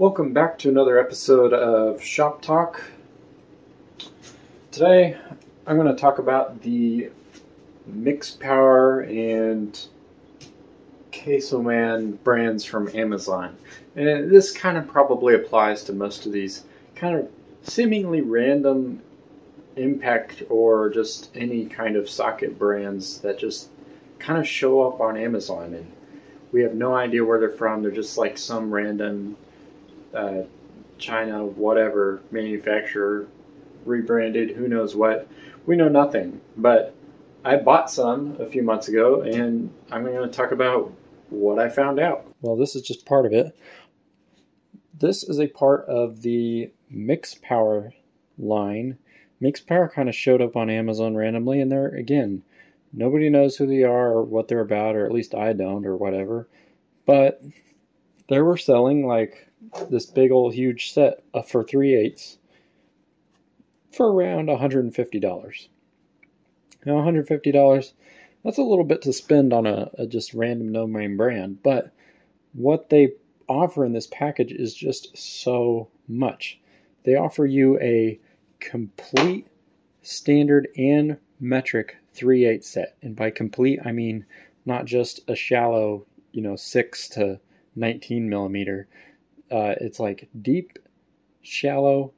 Welcome back to another episode of Shop Talk. Today I'm going to talk about the Mix Power and Casoman brands from Amazon. And this kind of probably applies to most of these kind of seemingly random impact or just any kind of socket brands that just kind of show up on Amazon and we have no idea where they're from. They're just like some random uh, China, whatever manufacturer, rebranded, who knows what. We know nothing. But I bought some a few months ago, and I'm going to talk about what I found out. Well, this is just part of it. This is a part of the Mix Power line. Mix Power kind of showed up on Amazon randomly, and they're, again, nobody knows who they are or what they're about, or at least I don't, or whatever. But they were selling like this big old huge set uh, for 3 eighths for around $150. Now, $150, that's a little bit to spend on a, a just random no name brand, but what they offer in this package is just so much. They offer you a complete standard and metric 3 8 set. And by complete, I mean not just a shallow, you know, 6 to 19 millimeter. Uh, it's like deep, shallow,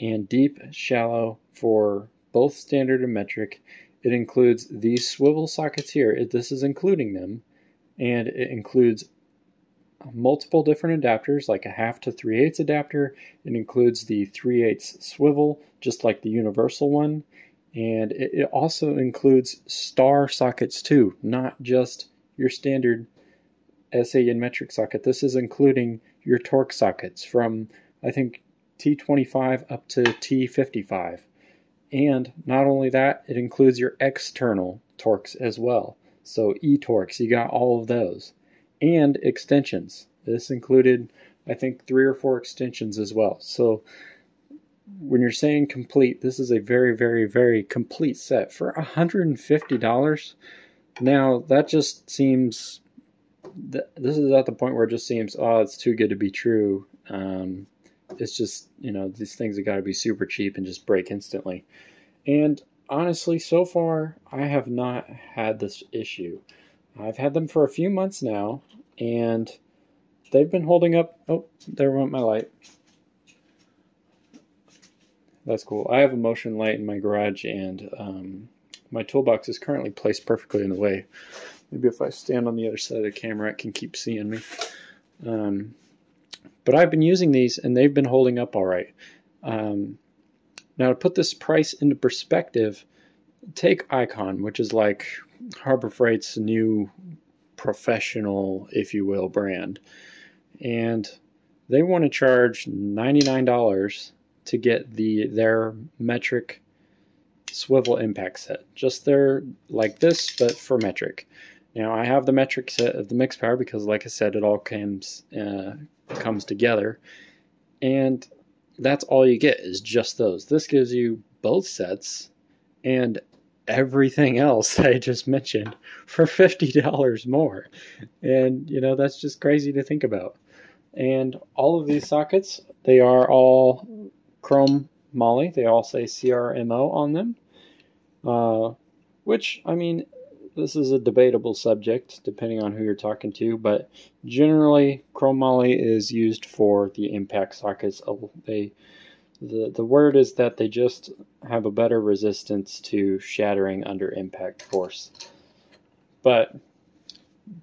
and deep, shallow for both standard and metric. It includes these swivel sockets here. It, this is including them. And it includes multiple different adapters, like a half to 3 eighths adapter. It includes the 3 eighths swivel, just like the universal one. And it, it also includes star sockets too, not just your standard SAE and metric socket. This is including your Torx sockets from, I think, T25 up to T55. And not only that, it includes your external Torx as well. So e-Torx, you got all of those. And extensions. This included, I think, three or four extensions as well. So when you're saying complete, this is a very, very, very complete set for $150. Now, that just seems th- this is at the point where it just seems, oh, it's too good to be true. Um, it's just, you know, these things have got to be super cheap and just break instantly. And honestly, so far, I have not had this issue. I've had them for a few months now, and they've been holding up. Oh, there went my light. That's cool. I have a motion light in my garage, and um, my toolbox is currently placed perfectly in the way. Maybe if I stand on the other side of the camera, it can keep seeing me. Um, but I've been using these and they've been holding up all right. Um, now, to put this price into perspective, take Icon, which is like Harbor Freight's new professional, if you will, brand. And they want to charge $99 to get the their metric swivel impact set. Just their like this, but for metric. Now I have the metric set of the MixPower because like I said, it all comes, uh, comes together. And that's all you get is just those. This gives you both sets and everything else I just mentioned for $50 more. And, you know, that's just crazy to think about. And all of these sockets, they are all chrome moly. They all say CRMO on them. Uh, which, I mean, this is a debatable subject depending on who you're talking to, but generally chromoly is used for the impact sockets. They the the word is that they just have a better resistance to shattering under impact force. But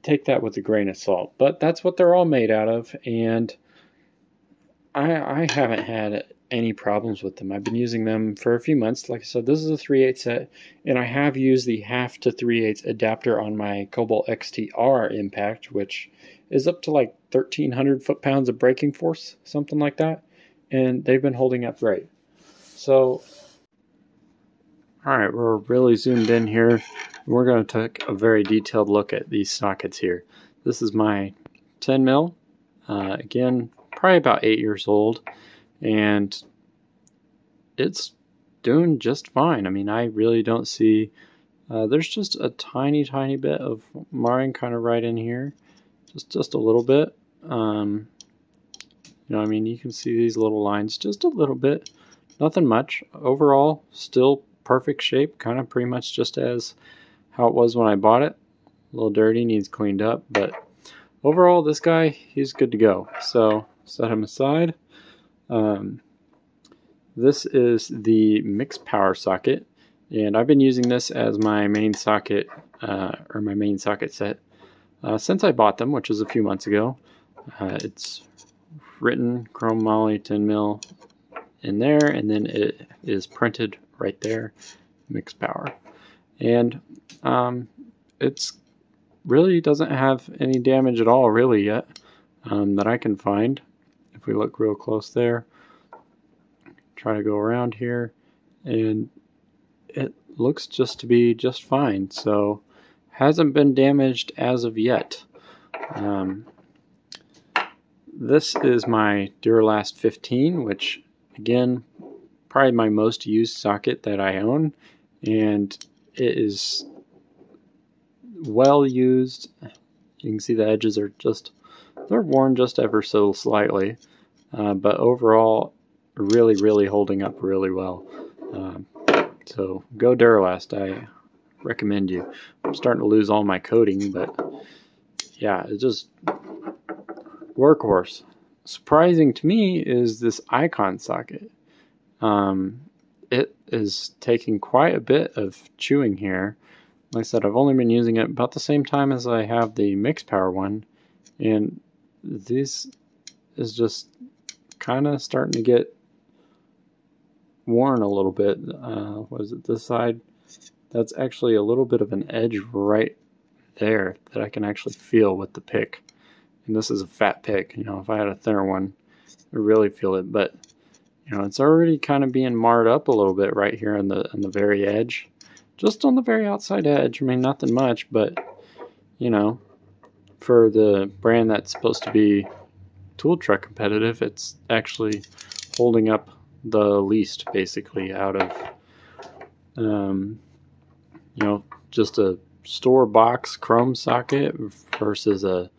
take that with a grain of salt. But that's what they're all made out of, and I I haven't had any problems with them. I've been using them for a few months. Like I said, this is a 3 8 set, and I have used the half to 3 8 adapter on my Kobalt XTR Impact, which is up to like 1,300 foot pounds of braking force, something like that, and they've been holding up great. So, all right, we're really zoomed in here. We're going to take a very detailed look at these sockets here. This is my 10 mil. Uh, again, probably about eight years old and it's doing just fine. I mean, I really don't see. Uh, there's just a tiny, tiny bit of marring kind of right in here, just just a little bit. Um, You know, I mean, you can see these little lines just a little bit. Nothing much. Overall, still perfect shape, kind of pretty much just as how it was when I bought it. A little dirty, needs cleaned up, but overall, this guy, he's good to go. So set him aside. Um, this is the Mixpower socket, and I've been using this as my main socket, uh, or my main socket set, uh, since I bought them, which was a few months ago. Uh, it's written chrome moly 10 mil in there, and then it is printed right there, Mixpower. And um, it's really doesn't have any damage at all really yet um, that I can find. We look real close there, try to go around here, and it looks just to be just fine. So hasn't been damaged as of yet. Um, this is my Duralast 15, which again, probably my most used socket that I own, and it is well used. You can see the edges are just, they're worn just ever so slightly, uh, but overall, really, really holding up really well. Um, so go Duralast, I recommend you. I'm starting to lose all my coating, but yeah, it's just workhorse. Surprising to me is this icon socket. Um, it is taking quite a bit of chewing here. Like I said, I've only been using it about the same time as I have the mix power one, and this is just kind of starting to get worn a little bit. Uh, was it this side? That's actually a little bit of an edge right there that I can actually feel with the pick. And this is a fat pick. You know, if I had a thinner one, I'd really feel it. But you know, it's already kind of being marred up a little bit right here on the on the very edge just on the very outside edge. I mean, nothing much, but you know, for the brand that's supposed to be tool truck competitive, it's actually holding up the least basically out of, um, you know, just a store box chrome socket versus a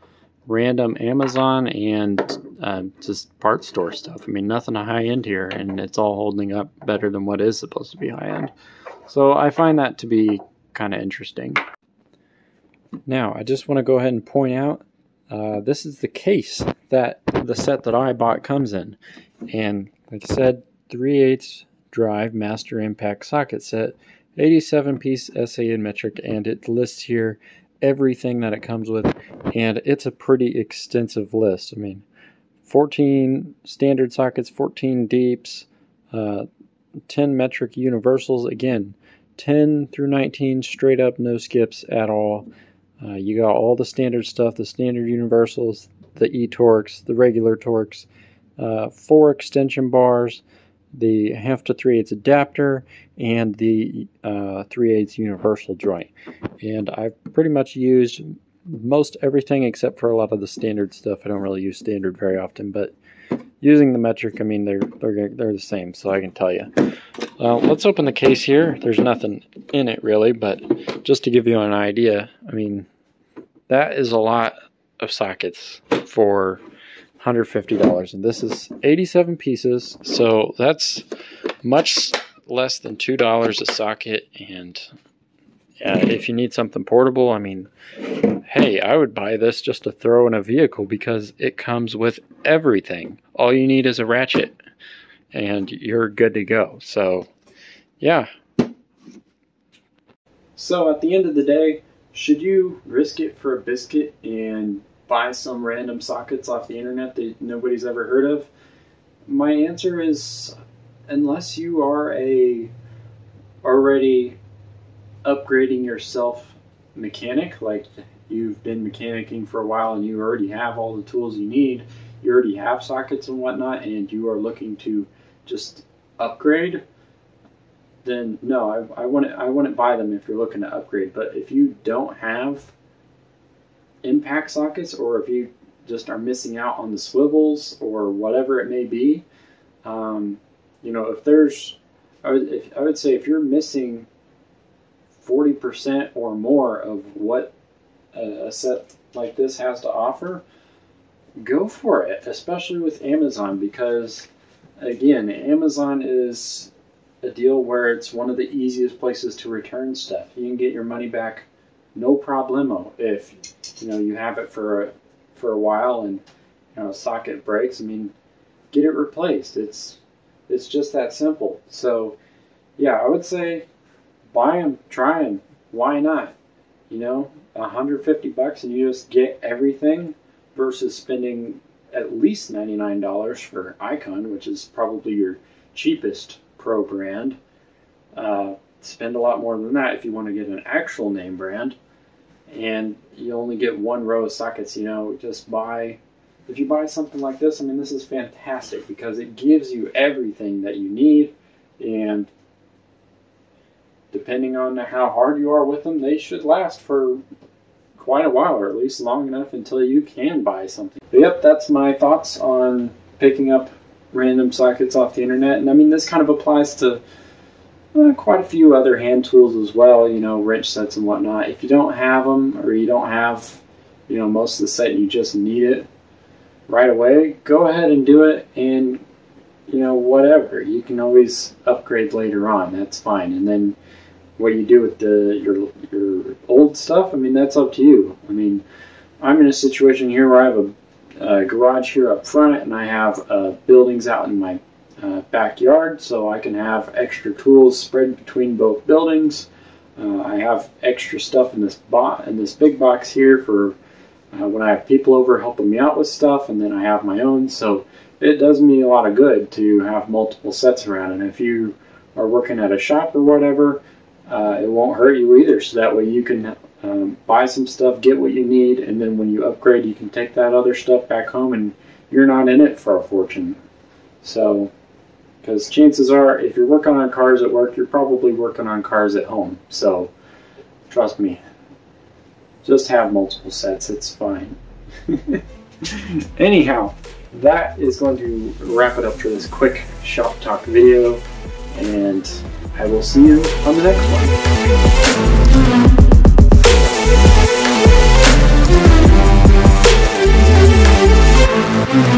random Amazon and uh, just part store stuff. I mean, nothing high end here, and it's all holding up better than what is supposed to be high end. So I find that to be kind of interesting. Now, I just want to go ahead and point out uh, this is the case that the set that I bought comes in. And like I said, 3 8 drive master impact socket set, 87 piece SAN metric, and it lists here everything that it comes with. And it's a pretty extensive list. I mean, 14 standard sockets, 14 deeps, uh, 10 metric universals. Again, 10 through 19 straight up, no skips at all. Uh, you got all the standard stuff, the standard universals, the e-Torx, the regular Torx, uh, four extension bars, the half to 3 8 adapter, and the uh, 3 8 universal joint. And I've pretty much used most everything except for a lot of the standard stuff. I don't really use standard very often, but using the metric, I mean, they're, they're, they're the same, so I can tell you. Uh, let's open the case here. There's nothing in it really, but just to give you an idea, I mean, that is a lot of sockets for $150. And this is 87 pieces, so that's much less than $2 a socket. And uh, if you need something portable, I mean, hey, I would buy this just to throw in a vehicle because it comes with everything. All you need is a ratchet and you're good to go. So, yeah. So, at the end of the day, should you risk it for a biscuit and buy some random sockets off the internet that nobody's ever heard of? My answer is unless you are a already upgrading yourself mechanic, like you've been mechanicking for a while and you already have all the tools you need, you already have sockets and whatnot, and you are looking to just upgrade, then no, I, I wouldn't I wouldn't buy them if you're looking to upgrade. But if you don't have impact sockets, or if you just are missing out on the swivels or whatever it may be, um, you know, if there's, I would, if, I would say if you're missing 40% or more of what a, set like this has to offer, go for it, especially with Amazon, because again, Amazon is a deal where it's one of the easiest places to return stuff. You can get your money back no problemo if you know you have it for a, for a while and you know socket breaks. I mean, get it replaced. It's it's just that simple. So yeah, I would say buy them, try them. Why not? You know, 150 bucks and you just get everything versus spending at least $99 for Icon, which is probably your cheapest pro brand. Uh, spend a lot more than that if you want to get an actual name brand. And you only get one row of sockets, you know, just buy. If you buy something like this, I mean, this is fantastic because it gives you everything that you need. And depending on how hard you are with them, they should last for quite a while, or at least long enough until you can buy something. But yep, that's my thoughts on picking up random sockets off the internet. And I mean, this kind of applies to uh, quite a few other hand tools as well, you know, wrench sets and whatnot. If you don't have them, or you don't have, you know, most of the set, you just need it right away, go ahead and do it. And, you know, whatever. You can always upgrade later on. That's fine. And then what you do with the your your old stuff, I mean, that's up to you. I mean, I'm in a situation here where I have a, a garage here up front, and I have uh, buildings out in my uh, backyard, so I can have extra tools spread between both buildings. Uh, I have extra stuff in this bo- in this big box here for uh, when I have people over helping me out with stuff, and then I have my own. So it does me a lot of good to have multiple sets around. And if you are working at a shop or whatever, uh, it won't hurt you either. So that way you can um, buy some stuff, get what you need, and then when you upgrade, you can take that other stuff back home and you're not in it for a fortune. So, because chances are, if you're working on cars at work, you're probably working on cars at home. So, trust me, just have multiple sets, it's fine. Anyhow, that is going to wrap it up for this quick shop talk video, and I will see you on the next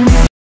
one.